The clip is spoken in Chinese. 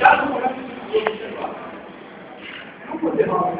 假如我们做这个，如果对方。